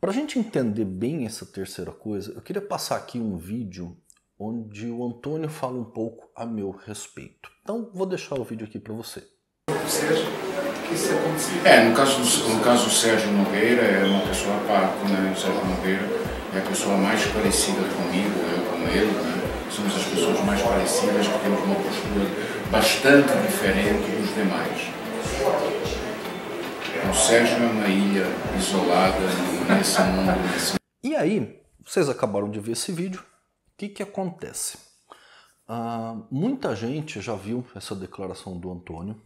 Para a gente entender bem essa terceira coisa, eu queria passar aqui um vídeo onde o Antônio fala um pouco a meu respeito. Então, vou deixar o vídeo aqui para você. É, no caso, do, no caso do Sérgio Nogueira, é uma pessoa à parte, né? O Sérgio Nogueira é a pessoa mais parecida comigo, eu com ele, né? Somos as pessoas mais parecidas, que temos uma postura bastante diferente dos demais. O Sérgio é uma ilha isolada nesse mundo. Nesse... E aí, vocês acabaram de ver esse vídeo, o que, que acontece? Uh, muita gente já viu essa declaração do Antônio,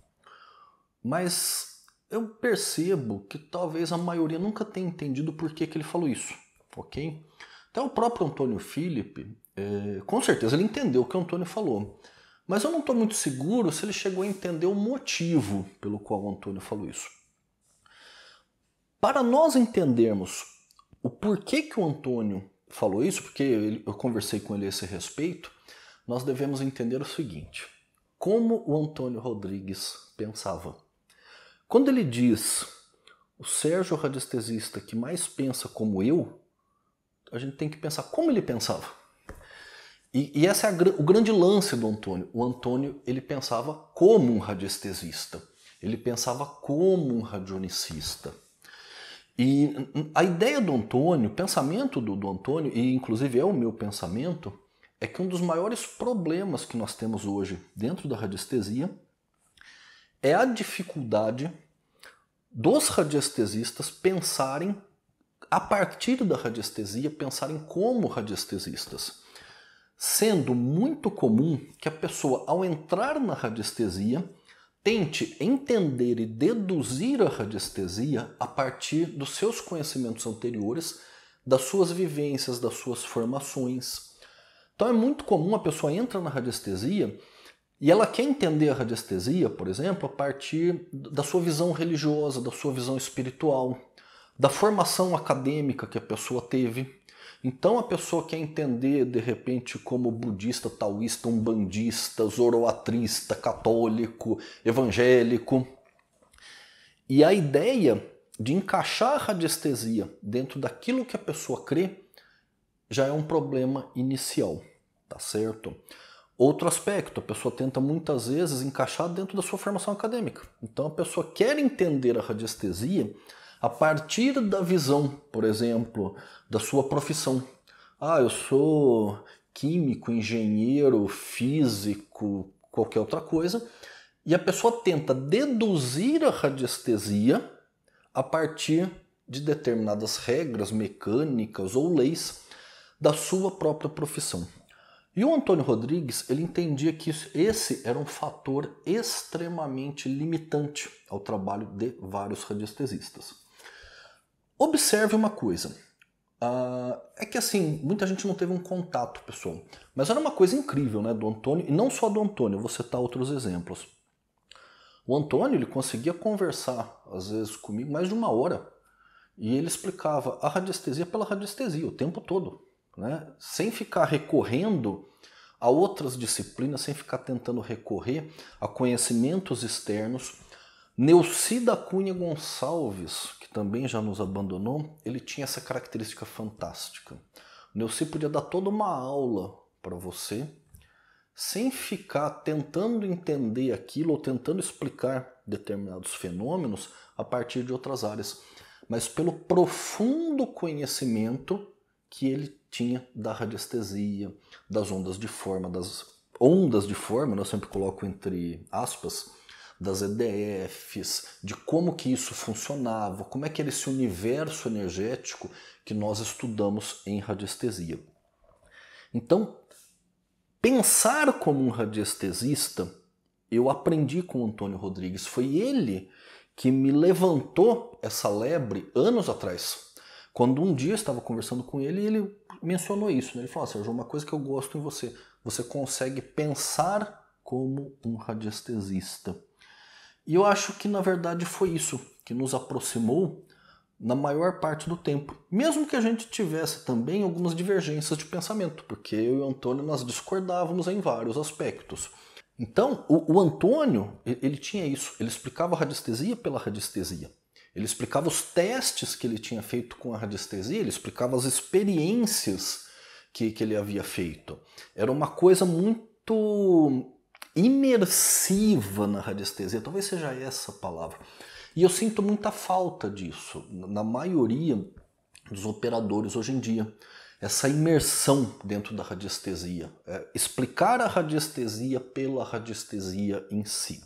mas eu percebo que talvez a maioria nunca tenha entendido por que, que ele falou isso, ok? Até o próprio Antônio Felipe, é, com certeza ele entendeu o que o Antônio falou, mas eu não estou muito seguro se ele chegou a entender o motivo pelo qual o Antônio falou isso. Para nós entendermos o porquê que o Antônio falou isso, porque eu conversei com ele a esse respeito, nós devemos entender o seguinte: como o Antônio Rodrigues pensava. Quando ele diz o Sérgio radiestesista que mais pensa como eu, a gente tem que pensar como ele pensava. E, e esse é a, o grande lance do Antônio. O Antônio ele pensava como um radiestesista. Ele pensava como um radionicista. E a ideia do Antônio, o pensamento do, do Antônio, e inclusive é o meu pensamento, é que um dos maiores problemas que nós temos hoje dentro da radiestesia é a dificuldade dos radiestesistas pensarem, a partir da radiestesia, pensarem como radiestesistas. Sendo muito comum que a pessoa, ao entrar na radiestesia, Tente entender e deduzir a radiestesia a partir dos seus conhecimentos anteriores, das suas vivências, das suas formações. Então é muito comum a pessoa entra na radiestesia e ela quer entender a radiestesia, por exemplo, a partir da sua visão religiosa, da sua visão espiritual, da formação acadêmica que a pessoa teve. Então a pessoa quer entender de repente como budista, taoísta, umbandista, zoroatrista, católico, evangélico. E a ideia de encaixar a radiestesia dentro daquilo que a pessoa crê já é um problema inicial, tá certo? Outro aspecto, a pessoa tenta muitas vezes encaixar dentro da sua formação acadêmica. Então a pessoa quer entender a radiestesia a partir da visão, por exemplo, da sua profissão. Ah, eu sou químico, engenheiro, físico, qualquer outra coisa, e a pessoa tenta deduzir a radiestesia a partir de determinadas regras mecânicas ou leis da sua própria profissão. E o Antônio Rodrigues ele entendia que esse era um fator extremamente limitante ao trabalho de vários radiestesistas. Observe uma coisa. Uh, é que assim, muita gente não teve um contato, pessoal. Mas era uma coisa incrível, né, do Antônio, e não só do Antônio, vou citar outros exemplos. O Antônio, ele conseguia conversar, às vezes, comigo mais de uma hora. E ele explicava a radiestesia pela radiestesia, o tempo todo. Né? Sem ficar recorrendo a outras disciplinas, sem ficar tentando recorrer a conhecimentos externos Neucida Cunha Gonçalves, também já nos abandonou, ele tinha essa característica fantástica. O Neuci podia dar toda uma aula para você, sem ficar tentando entender aquilo ou tentando explicar determinados fenômenos a partir de outras áreas, mas pelo profundo conhecimento que ele tinha da radiestesia, das ondas de forma, das ondas de forma, eu sempre coloco entre aspas, das EDFs, de como que isso funcionava, como é que era esse universo energético que nós estudamos em radiestesia. Então, pensar como um radiestesista, eu aprendi com o Antônio Rodrigues. Foi ele que me levantou essa lebre anos atrás. Quando um dia eu estava conversando com ele, ele mencionou isso. Né? Ele falou: Sérgio, uma coisa que eu gosto em você, você consegue pensar como um radiestesista. E eu acho que na verdade foi isso que nos aproximou na maior parte do tempo. Mesmo que a gente tivesse também algumas divergências de pensamento, porque eu e o Antônio nós discordávamos em vários aspectos. Então, o, o Antônio, ele tinha isso, ele explicava a radiestesia pela radiestesia. Ele explicava os testes que ele tinha feito com a radiestesia, ele explicava as experiências que, que ele havia feito. Era uma coisa muito imersiva na radiestesia, talvez seja essa a palavra. E eu sinto muita falta disso na maioria dos operadores hoje em dia. Essa imersão dentro da radiestesia, é, explicar a radiestesia pela radiestesia em si.